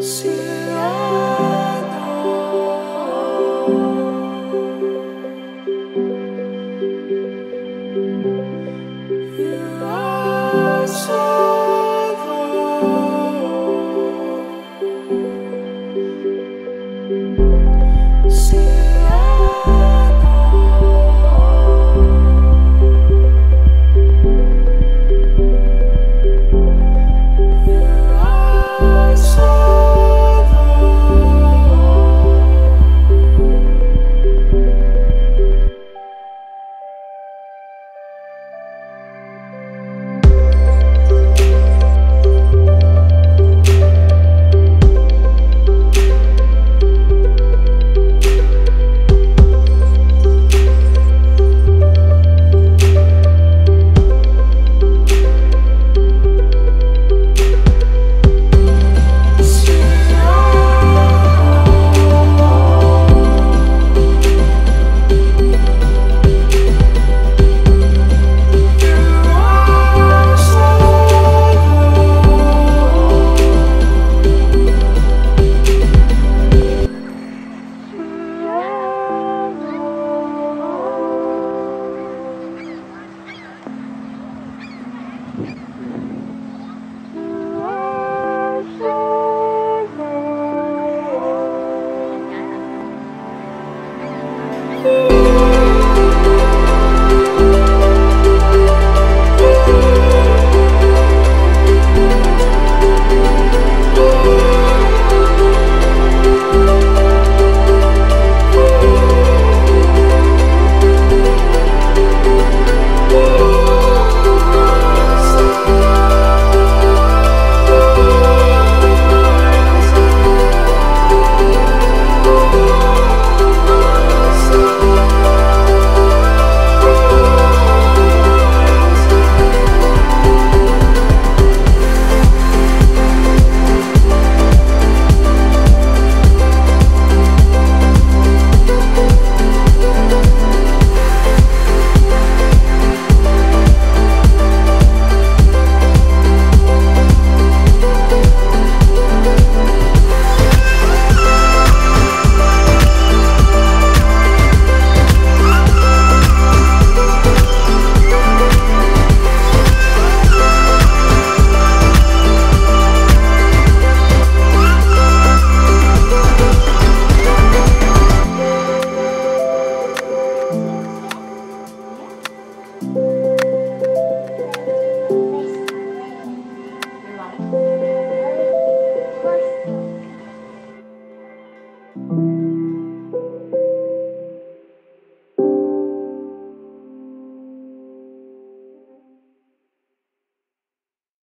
See.